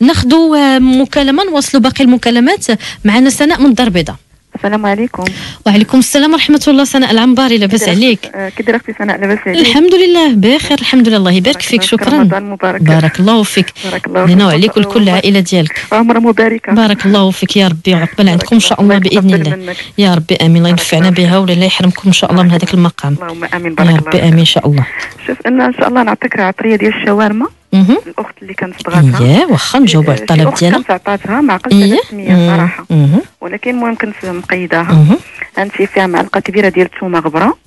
ناخذوا آه، مكالمة نواصلوا باقي المكالمات معنا سناء من الدار البيضاء. السلام عليكم. وعليكم السلام ورحمة الله. سناء العنباري لاباس عليك؟ آه، كي درتي سناء لاباس عليك؟ الحمد لله بخير الحمد لله. الله يبارك بارك فيك شكرا. رمضان مبارك. بارك الله فيك. بارك الله فيك. وعليك ولكل العائله ديالك. عمره مباركه بارك الله فيك يا ربي عقبال عندكم إن شاء الله بإذن الله. يا ربي آمين. الله ينفعنا بها ولا لا يحرمكم إن شاء الله من هذاك. المقام. اللهم آمين. يا بارك الله ربي فيك. آمين. إن شاء الله. شوف أنا إن شاء الله نعطيك عطرية ديال الشاورما. الأخت اللي كانت بغاتها اييه واخا نجاوبوا على الطلب ديالها. كانت عطاتها ما عقلتش على السميه صراحة مهم. ولكن المهم كنت مقيداها. أنت فيها معلقة كبيرة ديال الثومه غبرة.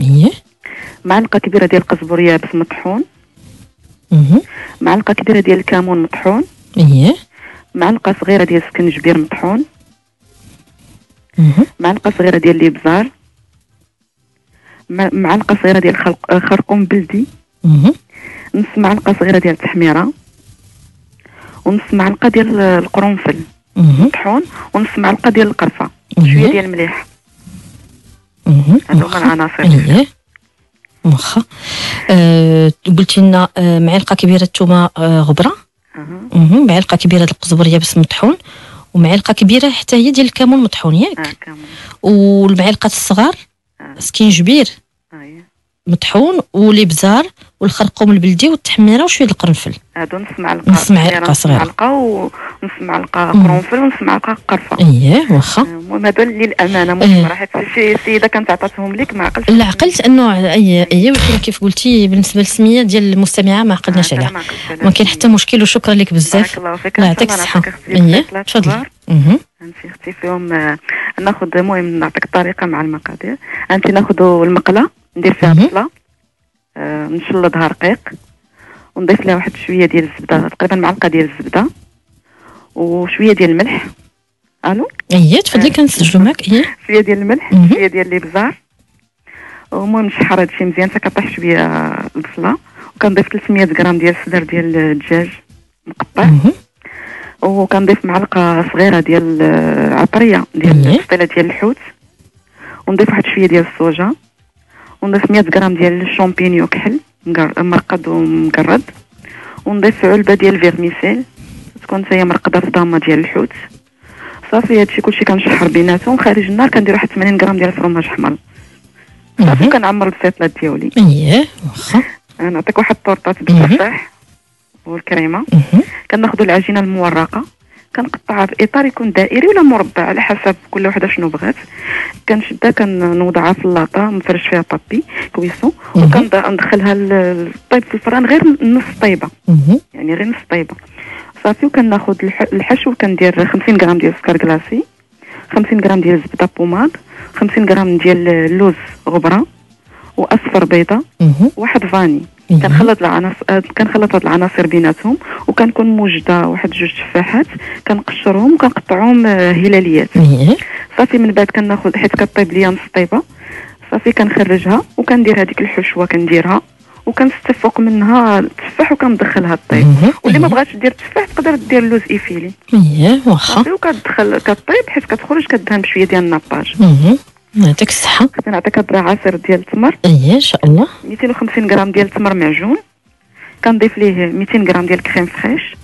اييه معلقة كبيرة ديال القزبر يابس مطحون. معلقة كبيرة ديال الكمون مطحون. اييه معلقة صغيرة ديال السكنجبير مطحون. معلقة صغيرة ديال الابزار مع- معلقة صغيرة ديال خرقوم بلدي. نص معلقة صغيرة ديال التحميرة. ونص معلقة ديال القرنفل. مطحون ونص معلقه ديال القرفة. شوية ديال المليح. هادو هما. العناصر اييه واخا. آه، قلتي لنا آه، معلقة كبيرة ثومه آه، غبرة. معلقة كبيرة ديال القزبر يابس مطحون. ومعلقة كبيرة حتى هي ديال الكمون مطحون ياك. كامل والمعلقة الصغار آه. سكينجبير أييه. مطحون والابزار والخرقوم البلدي والتحميرة وشوية القرنفل. هادو نص معلقه نص نص صغيرة. معلقه ونص معلقه. قرنفل ونص معلقه قرفه اييه واخا. المهم هادو للامانه إيه. مش راح شي سيدة كانت عطاتهم لك ما عقلتش. لا عقلت أنه اي اي ولكن كيف قلتي بالنسبة للسمية ديال المستمعة ما عقلناش آه، عليها. ما كاين حتى مشكل وشكرا لك بزاف. الله يعطيك الصحة. اييه تفضلي صغار. مهم. انت أختي فيهم آه، ناخذ المهم نعطيك الطريقة مع المقادير. انت ناخذ المقلة ندير فيها مهم. بصلة. آه، نشلضها رقيق ونضيف لها واحد شوية ديال الزبدة تقريبا معلقه ديال الزبدة. وشوية ديال الملح. ألو؟ اييه تفضلي آه. كنسجلوا معك اييه شوية ديال الملح. شوية ديال الابزار المهم نشحر هادشي مزيان حتى كطيح شوية البصلة. وكنضيف 300 غرام ديال الصدر ديال الدجاج مقطع. وكنضيف معلقة صغيرة ديال آه، عطرية ديال. الفطيله ديال الحوت. ونضيف واحد شوية ديال الصوجا ونضيف 100 غرام ديال الشامبينيو كحل مرقد ومقرد. ونضيف علبة ديال ال vermicelle تكون هي مرقدة في ضامة ديال الحوت. صافي هادشي كلشي كنشحر بيناتهم. خارج النار كندير واحد 80 غرام ديال الفرماج احمر صافي. كنعمر الفيطلات ديالي. اييه واخا. نعطيك واحد الطورطات بالتفاح والكريمة. كناخذوا العجينة المورقة. كنقطعها في إطار يكون دائري ولا مربع على حسب كل وحدة شنو بغات كنشدها كنوضعها في اللاطه نفرش فيها بابي كويسون. وكندخلها الطيب في الفران غير نص طيبة. يعني غير نص طيبة صافي وكناخذ الح- الحشو كندير 50 غرام ديال السكر كلاصي 50 غرام ديال الزبدة pommade 50 غرام ديال اللوز غبرة وأصفر بيضة. واحد vanille. كنخلط العناصر آه، كنخلط هاد العناصر بيناتهم وكنكون موجدة واحد جوج تفاحات كنقشرهم وكنقطعهم آه، هلاليات. صافي من بعد كناخذ حيت كطيب ليا نص طيبه صافي كنخرجها وكندير هذيك الحشوة كنديرها وكنستف فوق منها التفاح وكندخلها الطيب. واللي ما. بغاتش دير التفاح تقدر دير اللوز effilées. اييه واخا. وكتدخل كطيب حيت كتخرج كدهن بشوية ديال ال nappage يعطيك الصحة. كنعطيك هاد عصير ديال التمر. اييه إن شاء الله. 250 غرام ديال التمر معجون. كنضيف ليه 200 غرام ديال ال crème fraîche.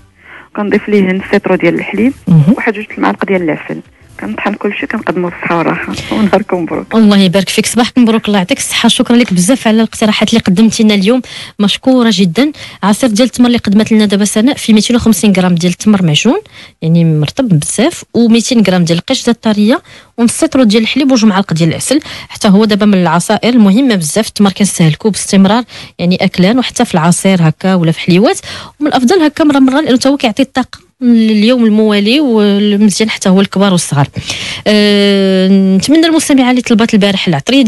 كنضيف ليه نص إيترو ديال الحليب. واحد جوج المعالق ديال العسل. كنطحن كلشي كنقدمو بالصحه والراحة. ونهاركم مبروك الله يبارك فيك. صباحك مبروك الله يعطيك الصحة. شكرا لك بزاف على الاقتراحات اللي قدمتي لنا اليوم. مشكورة جدا. عصير ديال التمر اللي قدمت لنا دابا سناء فيه 250 غرام ديال التمر معجون. يعني مرطب بزاف. و200 غرام ديال القشطه الطريه ونص سيترو ديال الحليب وجوج معالق ديال العسل. حتى هو دابا من العصائر المهمة بزاف. التمر كنستهلكو باستمرار. يعني أكلان. وحتى في العصير هكا ولا في حليوات. ومن الأفضل هكا مرة مرة لأنه هو كيعطي الطاقة. اليوم الموالي والمزيان حتى هو الكبار والصغار. أه نتمنى المستمعة اللي طلبات البارح العطريه